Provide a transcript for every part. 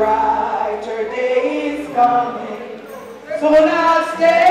brighter day is coming, so now stay.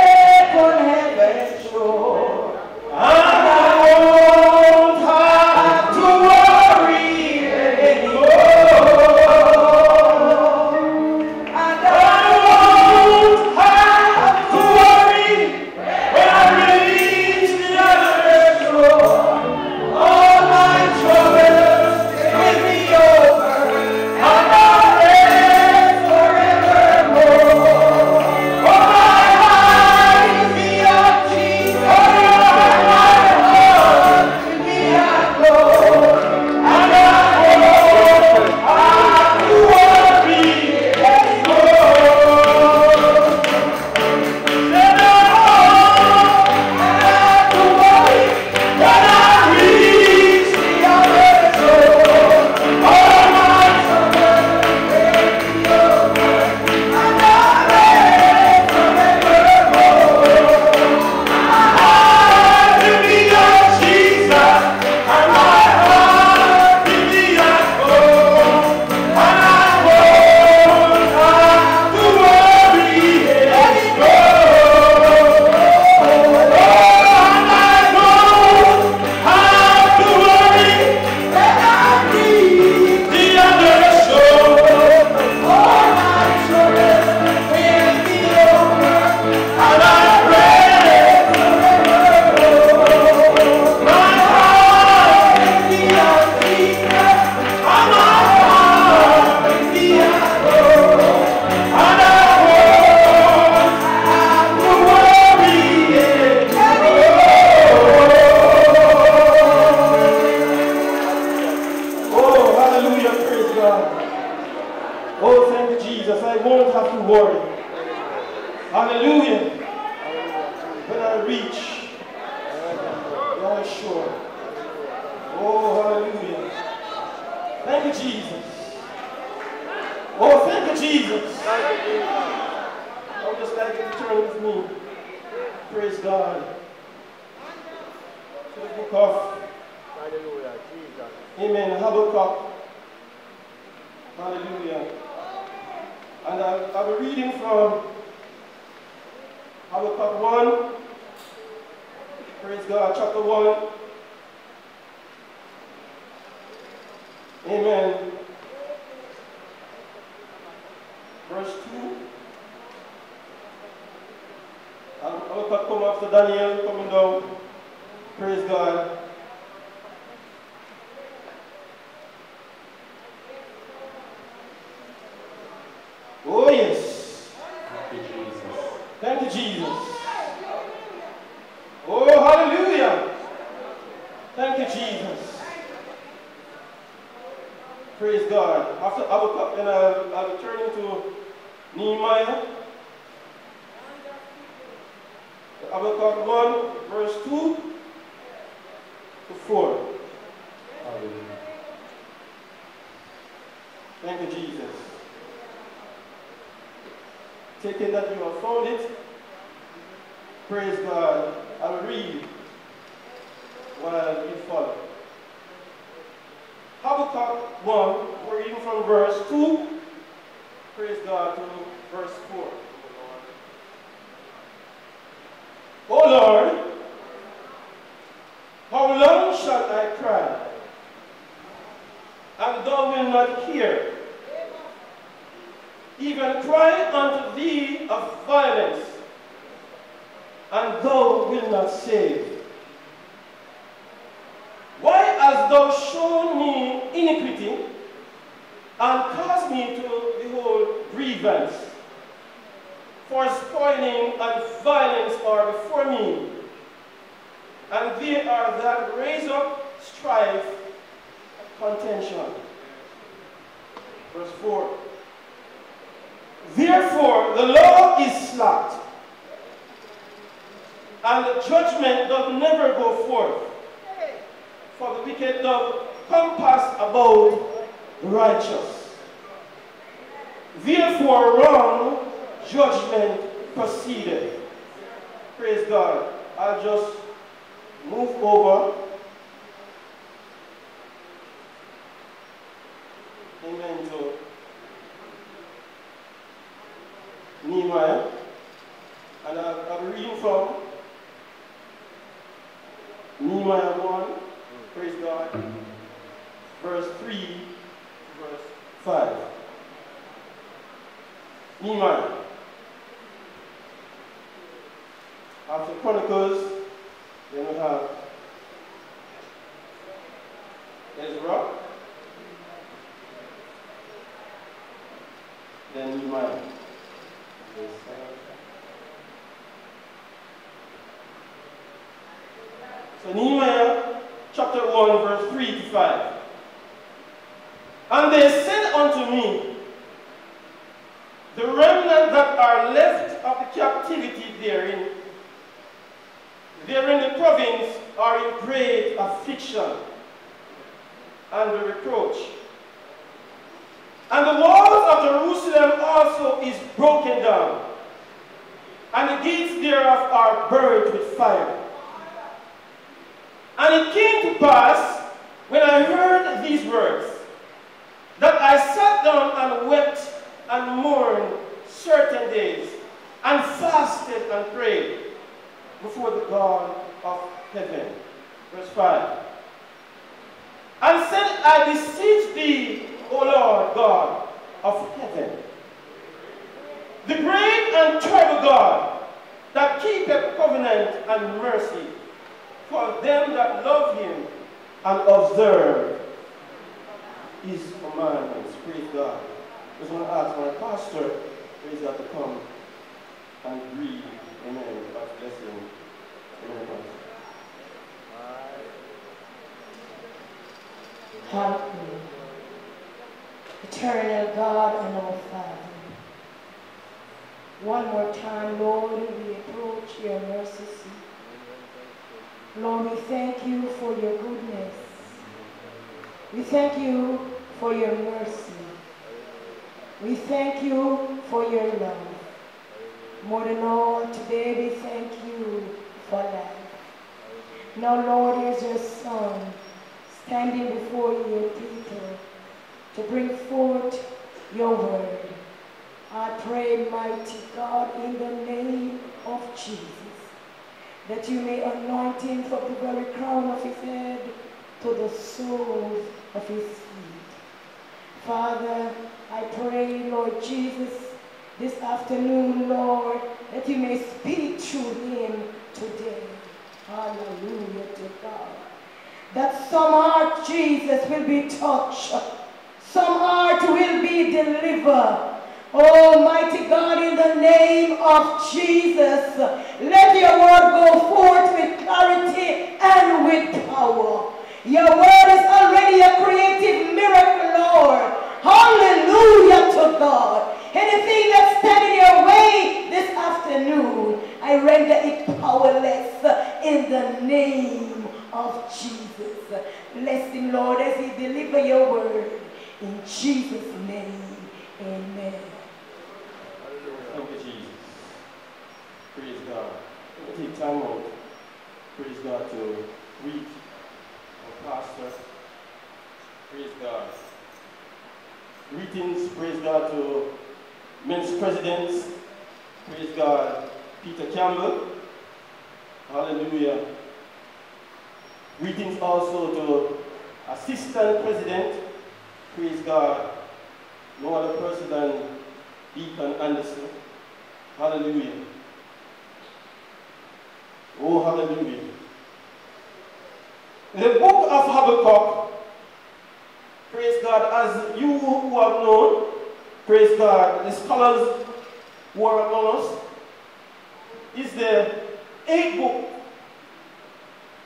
Praise God. After Habakkuk, and uh, I'll be turning to Nehemiah. Habakkuk 1, verse 2 to 4. Thank you, Jesus. Taking that you have found it, praise God. I'll read while you follow. Habakkuk 1, we're reading from verse 2, praise God, to verse 4. O Lord, how long shall I cry, and thou wilt not hear? Even cry unto thee of violence, and thou wilt not save. Why hast thou shown me iniquity, and caused me to behold grievance? For spoiling and violence are before me, and they are that raise up strife and contention. Verse 4. Therefore the law is slack, and the judgment doth never go forth. For the wicked doth compass about righteous. Therefore wrong judgment proceeded. Praise God. I'll just move over. Amen to Nehemiah. And I'll, I'll reading from Nehemiah 1, praise God, mm-hmm. verse 3 to verse 5. Nehemiah. After Chronicles, then we have Ezra, then Nehemiah. So Nehemiah chapter 1, verse 3 to 5. And they said unto me, The remnant that are left of the captivity therein, therein the province are in great affliction and reproach. And the walls of Jerusalem also is broken down, and the gates thereof are burned with fire. And it came to pass, when I heard these words, that I sat down and wept and mourned certain days, and fasted and prayed before the God of heaven. Verse 5. And said, I beseech thee, O Lord God of heaven, the great and terrible God, that keepeth covenant and mercy for them that love him and observe his commandments. Praise God. I just want to ask my pastor, praise God, to come and read. Amen. God's blessing. Amen. Pastor. Hallelujah. Eternal God and our Father. One more time, Lord, we approach your mercy seat. Lord, we thank you for your goodness. We thank you for your mercy. We thank you for your love. More than all, today we thank you for life. Now, Lord, here's your son standing before you, Peter, to bring forth your word. I pray, mighty God, in the name of Jesus, that you may anoint him from the very crown of his head to the soles of his feet. Father, I pray, Lord Jesus, this afternoon, Lord, that you may speak through him today. Hallelujah to God. That some heart, Jesus, will be touched. Some heart will be delivered. Almighty God, in the name of Jesus, let your word go forth with clarity and with power. Your word is already a creative miracle, Lord. Hallelujah to God. Anything that's standing in your way this afternoon, I render it powerless in the name of Jesus. Bless him, Lord, as he deliver your word. In Jesus' name, amen. Thank you, Jesus. Praise God. We'll take time out. Praise God to greet our pastor. Praise God. Greetings, praise God, to men's presidents. Praise God, Peter Campbell. Hallelujah. Greetings also to assistant president. Praise God. No other person than Deacon Anderson. Hallelujah. Oh, hallelujah. The book of Habakkuk, praise God, as you who have known, praise God, the scholars who are among us, is the eighth book,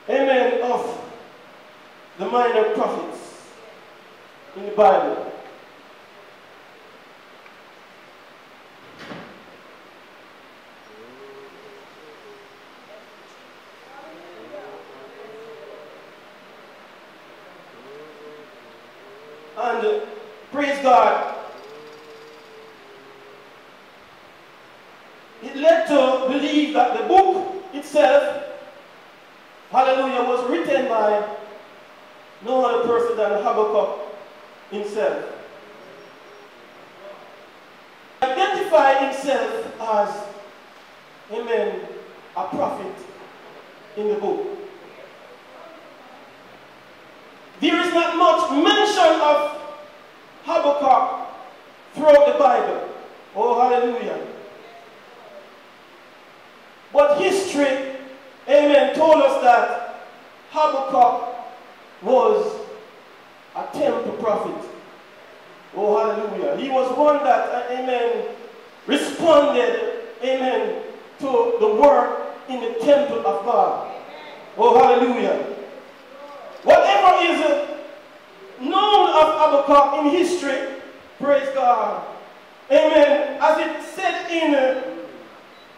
amen, of the minor prophets in the Bible. And uh, praise God, it led to believe that the book itself, hallelujah, was written by no other person than Habakkuk himself. Identify himself as, amen, a prophet in the book. There is not much mention of Habakkuk throughout the Bible. Oh, hallelujah. But history, amen, told us that Habakkuk was a temple prophet. Oh, hallelujah. He was one that, uh, amen, responded, amen, to the work in the temple of God. Oh, hallelujah. Whatever is uh, known of Habakkuk in history, praise God. Amen. As it said in uh,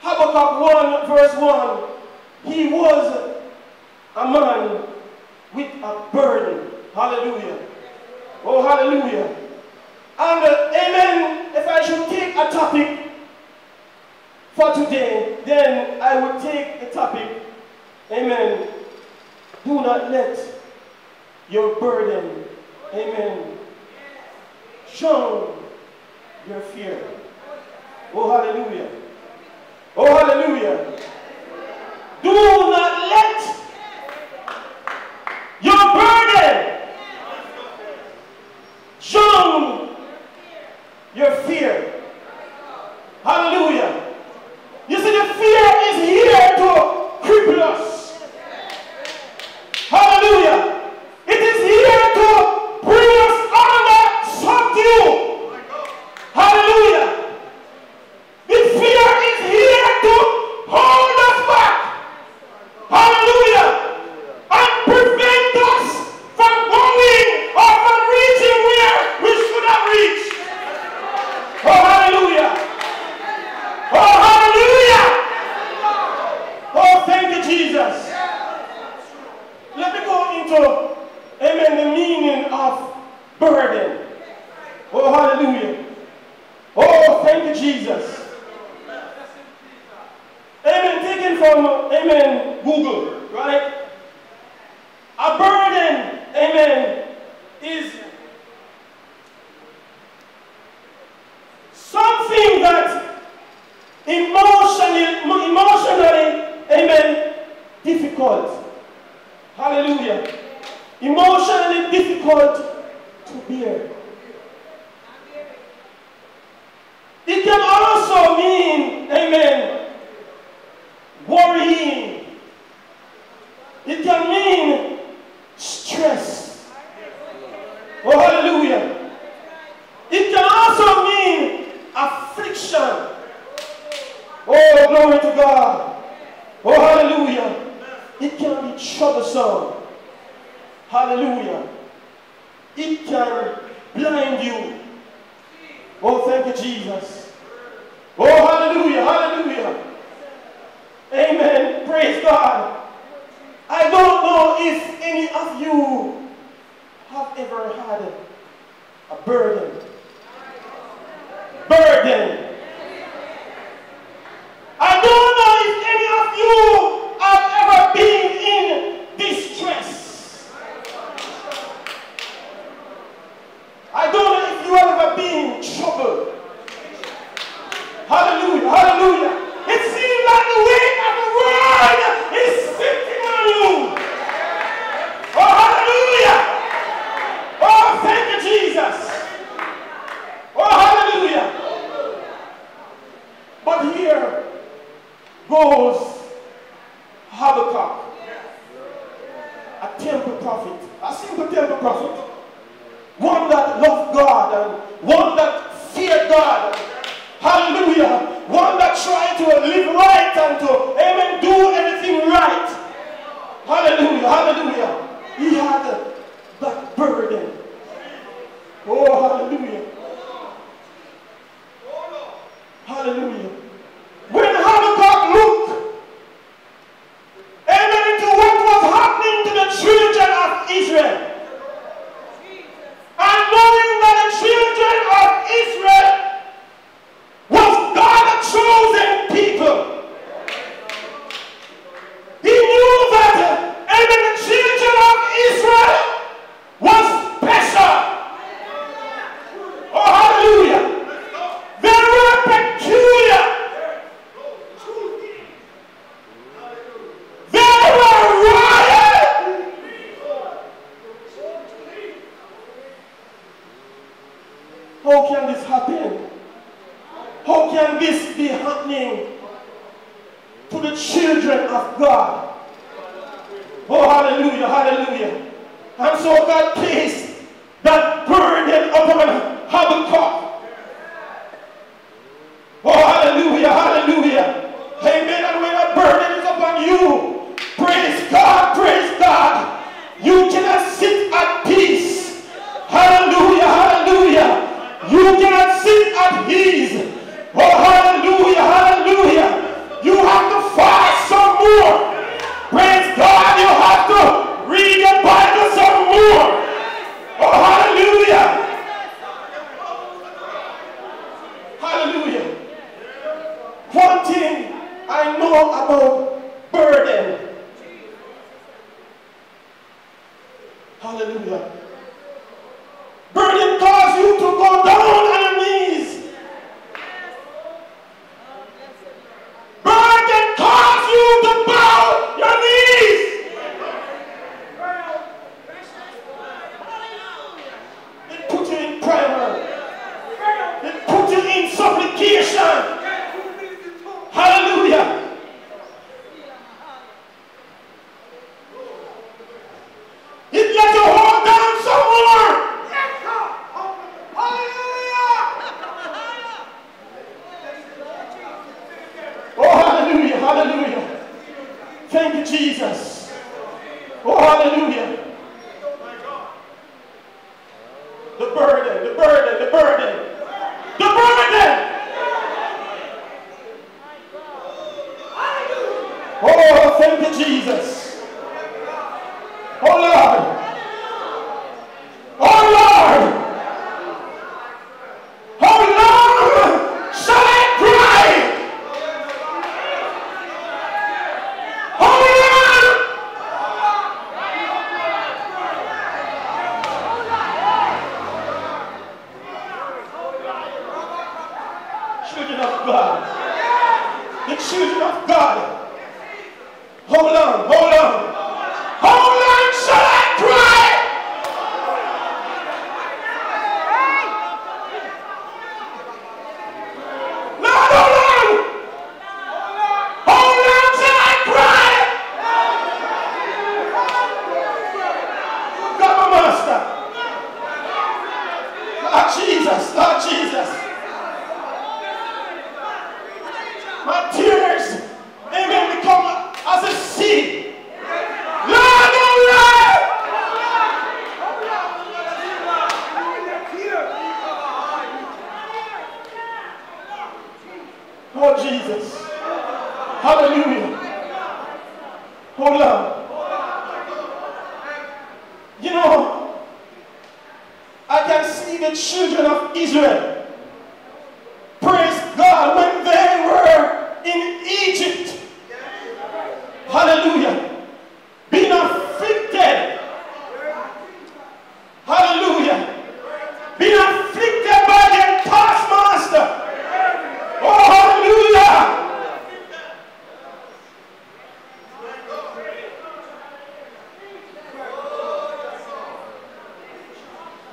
Habakkuk 1, verse 1, he was a man with a burden. Hallelujah. Oh, hallelujah. And uh, amen, if I should take a topic for today, then I would take the topic, amen, do not let your burden, amen, show your fear. Oh, hallelujah. Oh, hallelujah. Do not let your burden show your fear. Hallelujah. You see, the fear is here to cripple us. Hallelujah. It is here to bring us under subdue. Hallelujah. The fear is here to hold us back. Hallelujah. And prevent us from going or from reaching where we should have reached. Oh, hallelujah. Oh, hallelujah. Oh, thank you, Jesus. Let me go into, amen, the meaning of burden. Oh, hallelujah. Oh, thank you, Jesus. Amen. Taken from, amen, Google, right? A burden, amen, is something that emotionally, emotionally, amen, difficult. Hallelujah. Emotionally difficult to bear. It can also mean, amen, worrying. It can mean stress. Oh, hallelujah. It can also mean affliction. Oh, glory to God. Oh, hallelujah. It can be troublesome. Hallelujah. It can blind you. Oh, thank you, Jesus. Oh, hallelujah, hallelujah. Amen. Praise God. I don't know if any of you have ever had a burden. Burden. I don't know if any of you Being troubled. Hallelujah, hallelujah. It seems like the weight of the world is sitting on you. Oh, hallelujah. Oh, thank you, Jesus. Oh, hallelujah. But here goes Habakkuk, a temple prophet, a simple temple prophet one that feared God. Hallelujah. One that tried to live right and to, amen, do anything right. Hallelujah, hallelujah. He had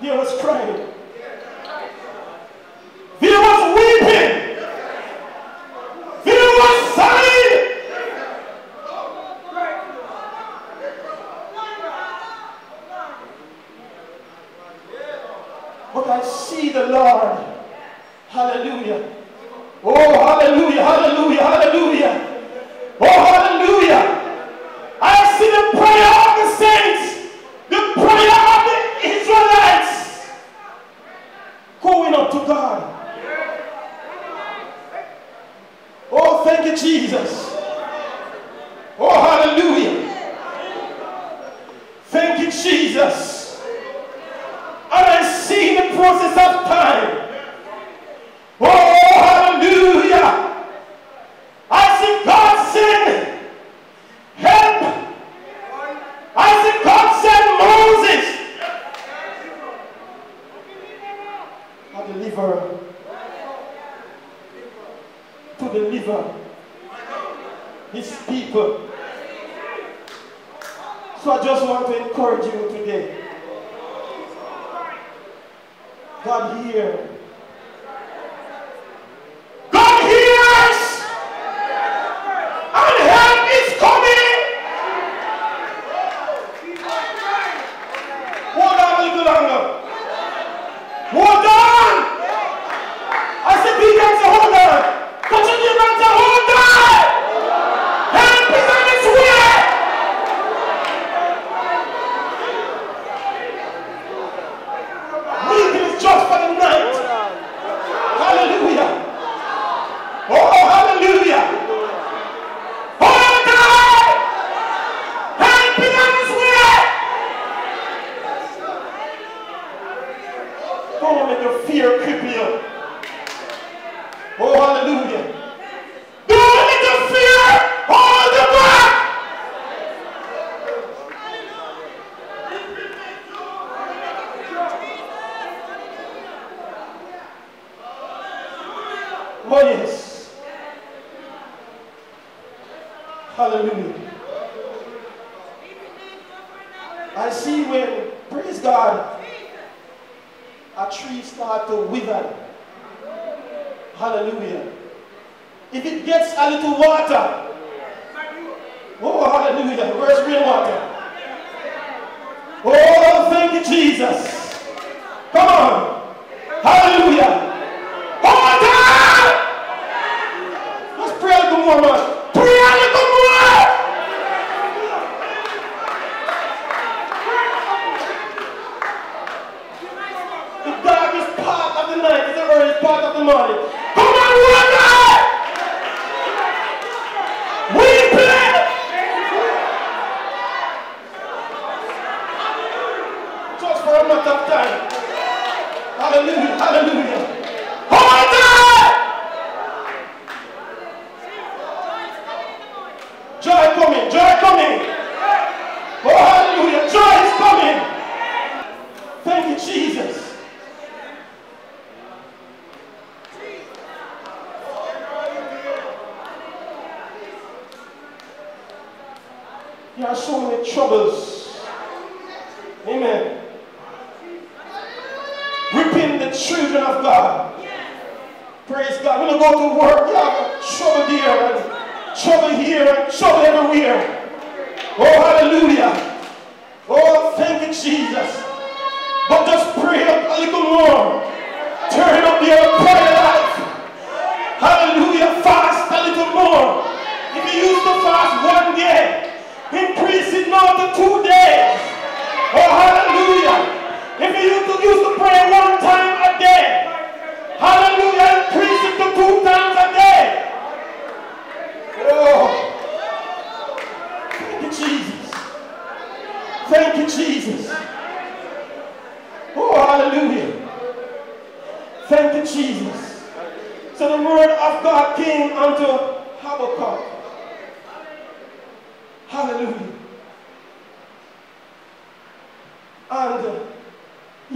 Let us pray.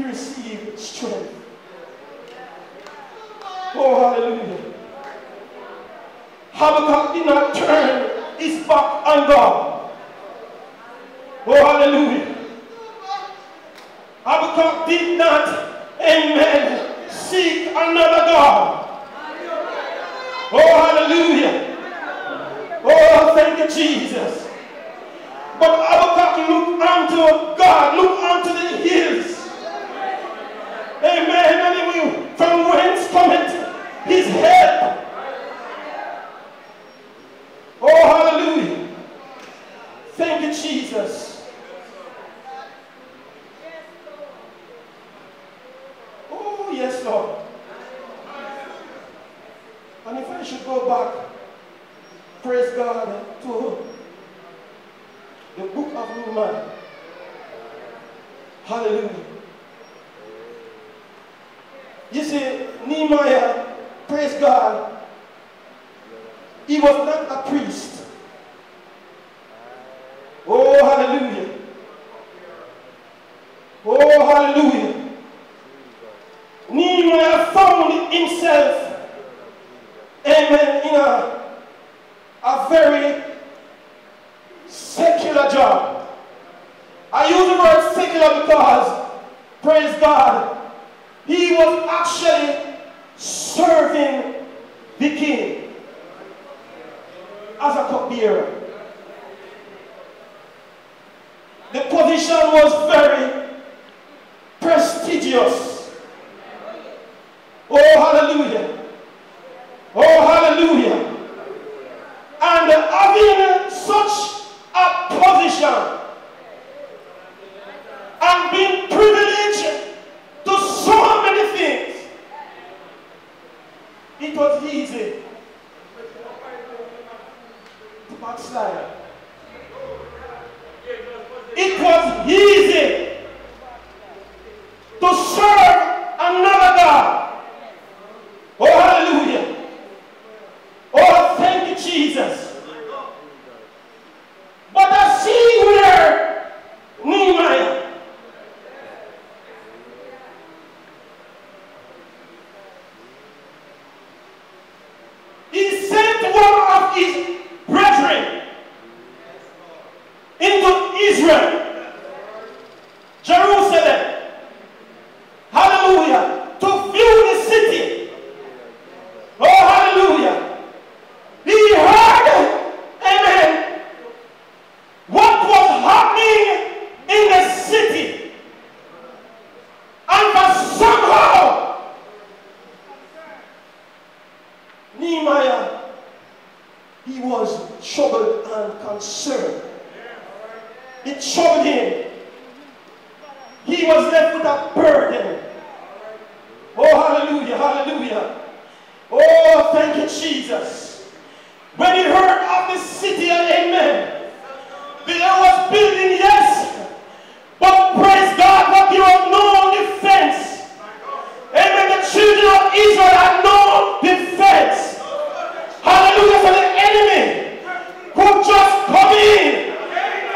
receive strength. Oh, hallelujah. Habakkuk did not turn his back on God. Oh, hallelujah. Habakkuk did not, amen, seek another God. Oh, hallelujah. Oh, thank you, Jesus. But Habakkuk looked unto God, looked unto the hills. Amen. Hallelujah. From whence cometh his help? Oh, hallelujah. Thank you, Jesus. Oh, yes, Lord. And if I should go back, praise God, to the book of Mormon. Hallelujah. You see, Nehemiah, praise God, he was not a priest. Oh, hallelujah. Oh, hallelujah. Nehemiah found himself, amen, in a, a very secular job. I use the word secular because, praise God, he was actually serving the king as a cupbearer. The position was very prestigious. Oh, hallelujah. Oh, hallelujah. And having such a position and being privileged so many things, it was easy to backslide. It was easy to serve another God. Oh, hallelujah. Oh, thank you, Jesus. But I see where Nehemiah he sent one of his brethren into Israel, Jerusalem, hallelujah, to view the city. Oh, hallelujah. He heard, amen, what was happening in the city. And for somehow, Nehemiah, he was troubled and concerned. It troubled him. He was left with a burden. Oh, hallelujah, hallelujah. Oh, thank you, Jesus. When he heard of the city, amen, there was building, yes, but praise God, but there was no defense. Amen. The children of Israel had no defense. Hallelujah. So the enemy could just come in.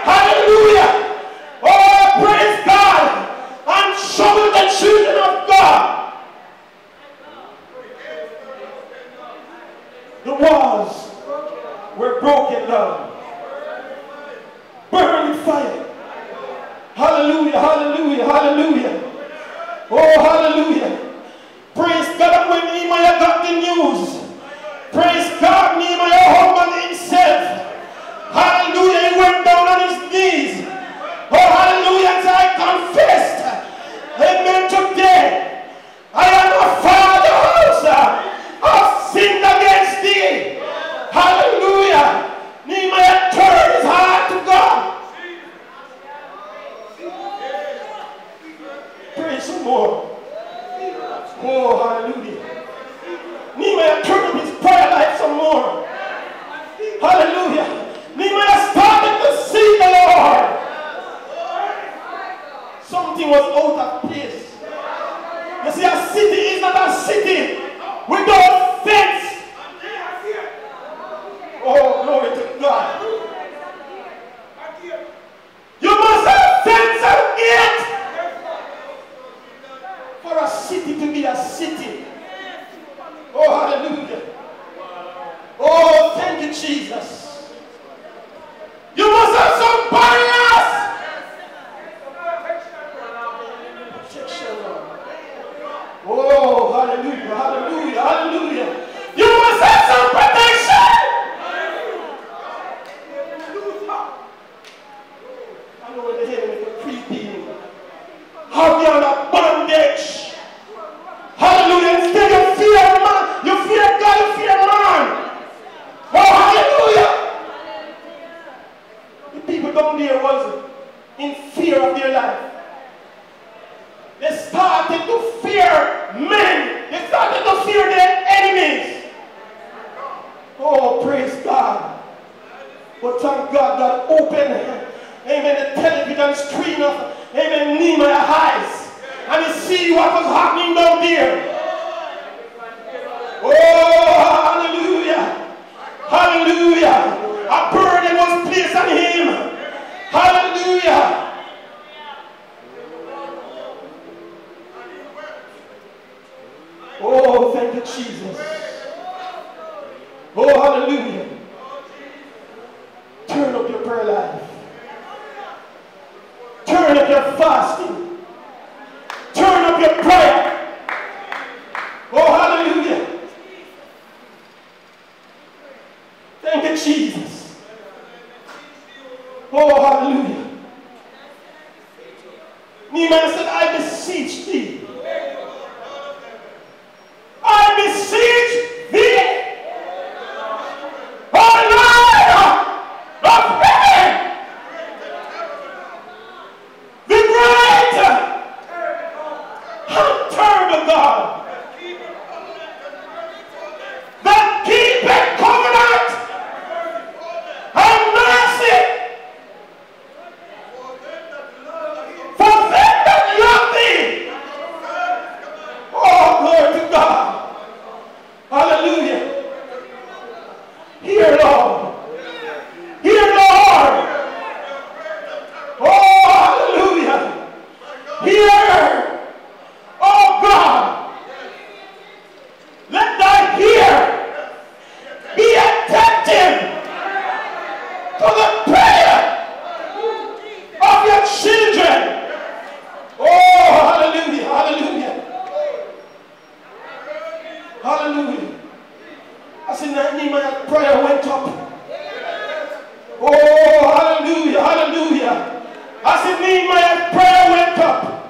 Hallelujah. Oh, praise God. And trouble the children of God. The walls were broken down. Burned with fire. Hallelujah, hallelujah, hallelujah. Oh, hallelujah. Praise God. When Nehemiah got the news, praise God, Nehemiah humbled himself. Hallelujah. He went down on his knees. Oh, hallelujah. Said, I confessed. Amen. Today, I am a father. I've sinned against thee. Hallelujah. Nehemiah turned his heart to God. Praise some more. Oh, hallelujah. Nehemiah turned his prayer life some more. Hallelujah. Nehemiah started to see the Lord. Something was out of place. You see, a city is not a city without fence. Oh, glory God. You must have fence and gate for a city to be a city. Oh, hallelujah. Oh, thank you, Jesus. Oh, hallelujah. Oh, hallelujah, hallelujah. I said, me, my prayer went up.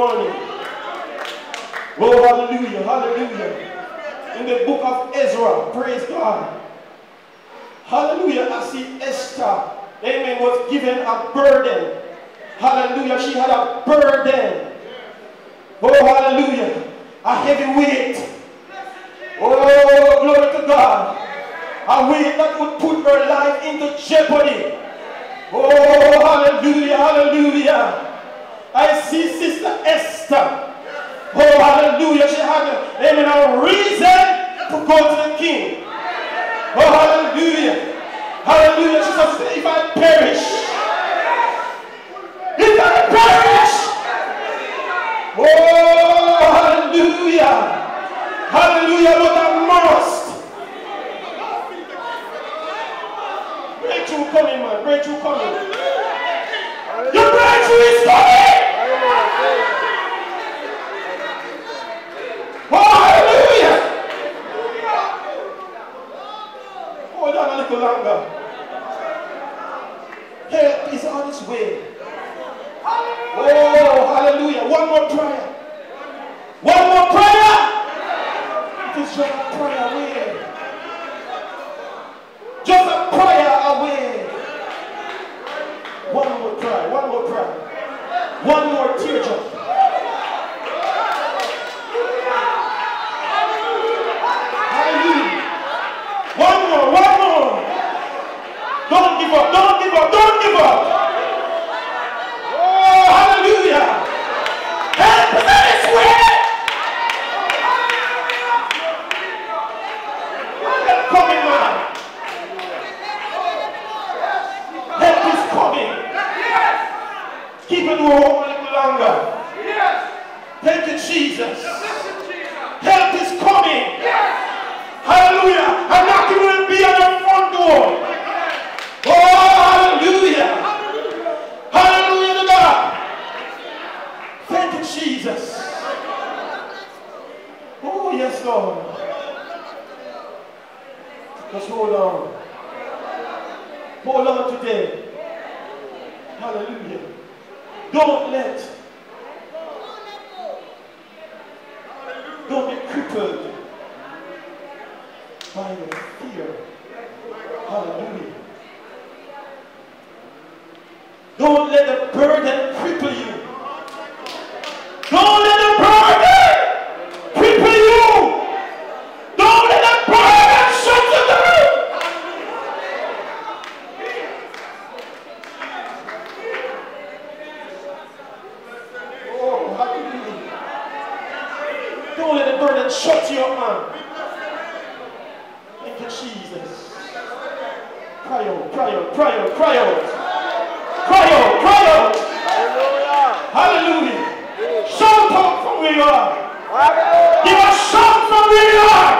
morning. Oh, hallelujah, hallelujah. In the book of Ezra, praise God. Hallelujah, I see Esther, amen, was given a burden. Hallelujah, she had a burden. Oh, hallelujah, a heavy weight. Oh, glory to God. A weight that would put her life into jeopardy. Oh, hallelujah, hallelujah. I see Sister Esther. Oh, hallelujah. She had amen, a reason to go to the king. Oh, hallelujah. Hallelujah. She said, if I perish, if I perish, oh, hallelujah. Hallelujah, but I must. Breakthrough coming, man. Breakthrough coming. Your breakthrough is coming. Hallelujah! Hold on a little longer. Help is on its way. Oh, hallelujah. One more prayer. One more prayer. Just prayer away. Just a prayer away. One more prayer. One more prayer. One more teardrop. wonderful. Cry out. Cry out. Cry out. Hallelujah. Hallelujah. Shout out from where you are. Give a shout from where you are.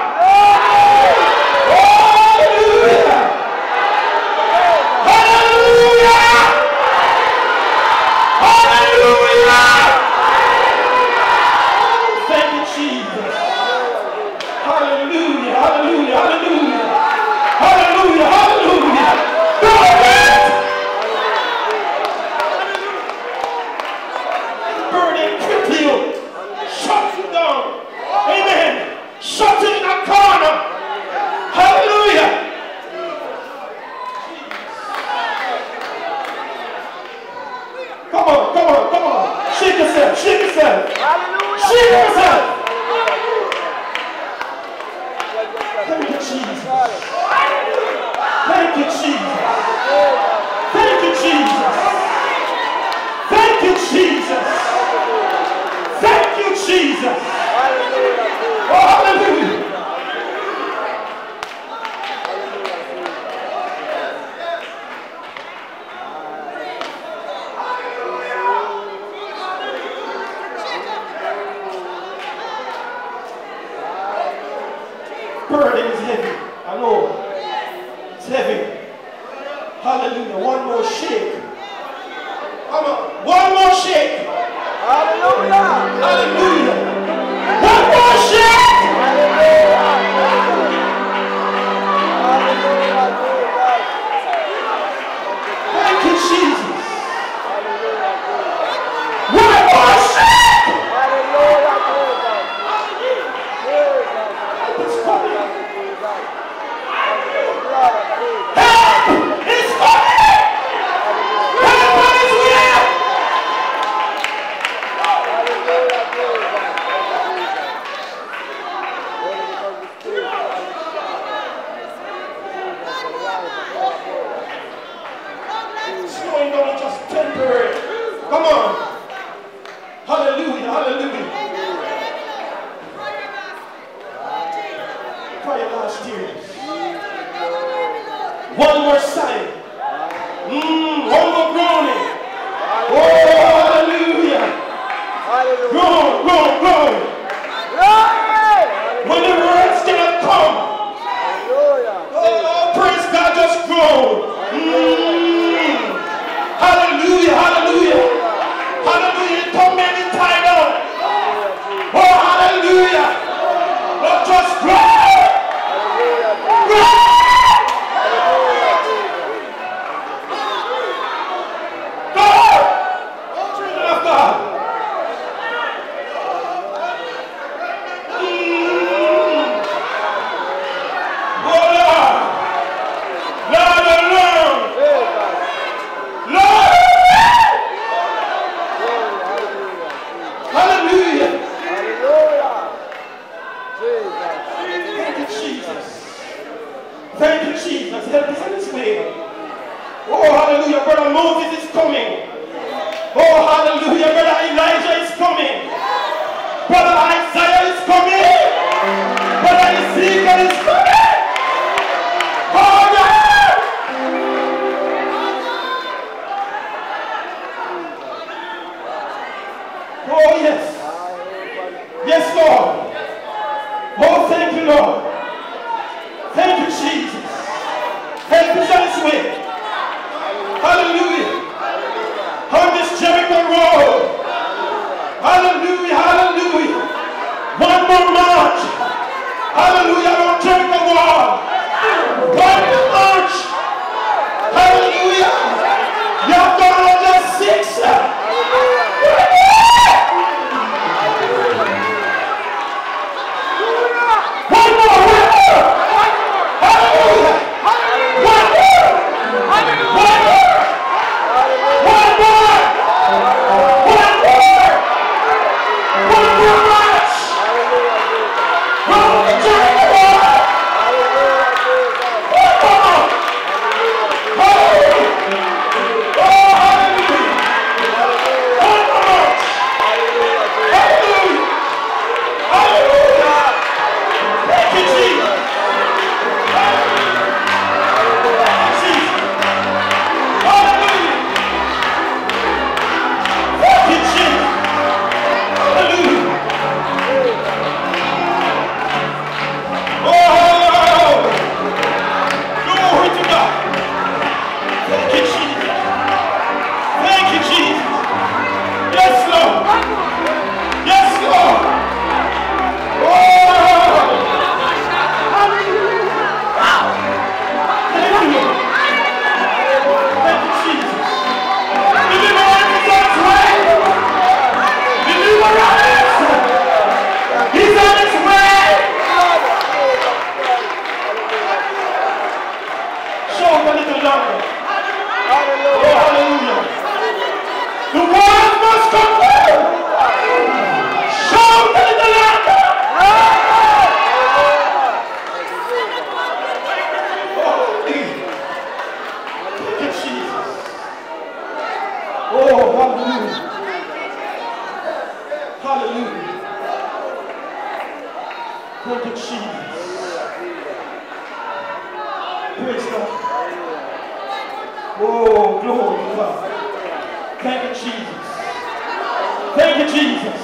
Thank you, Jesus.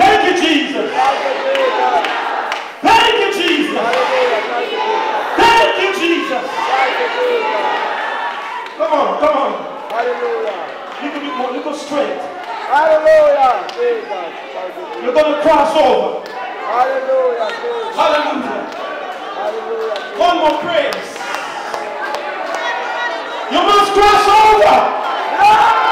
Thank you, Jesus. Thank you, Jesus. Thank you, Jesus. Come on, come on. Hallelujah. You can be more, you go straight. Hallelujah. You're going to cross over. Hallelujah. Hallelujah. Hallelujah. One more praise. You must cross over. Yeah.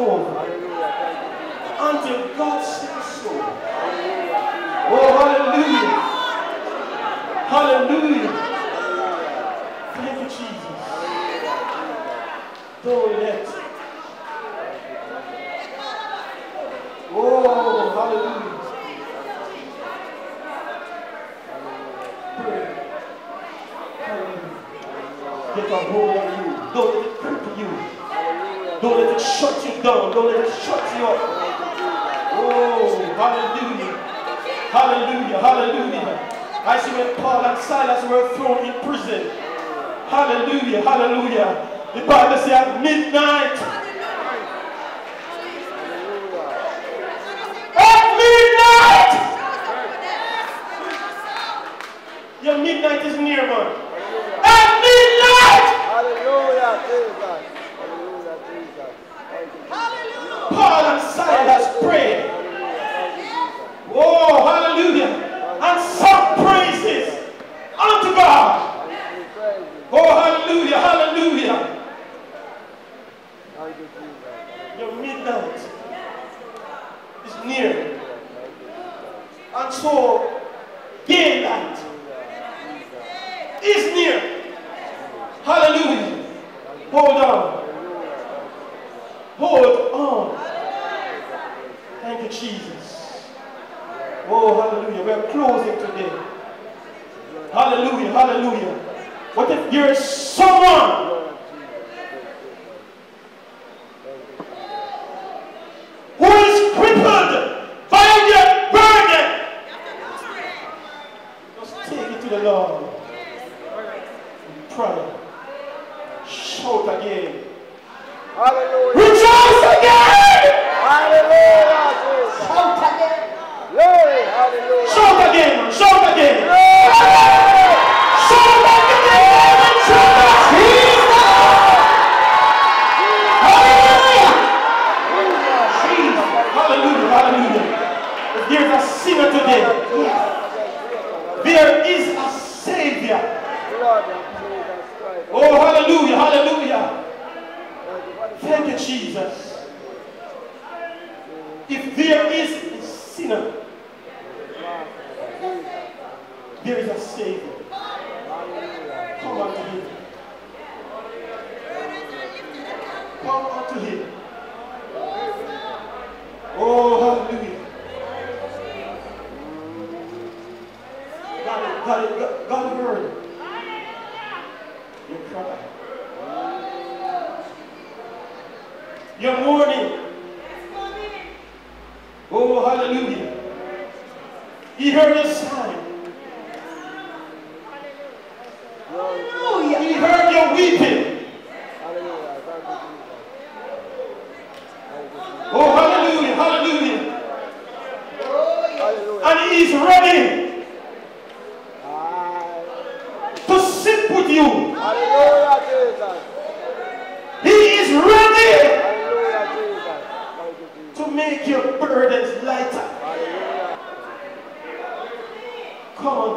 over. Don't let it shut you down. Don't let it shut you up. Oh, hallelujah. Hallelujah. Hallelujah. I see when Paul and Silas were thrown in prison. Hallelujah. Hallelujah. The Bible says at midnight.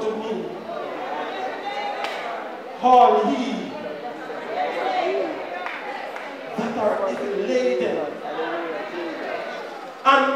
Unto me. All ye that are laden, and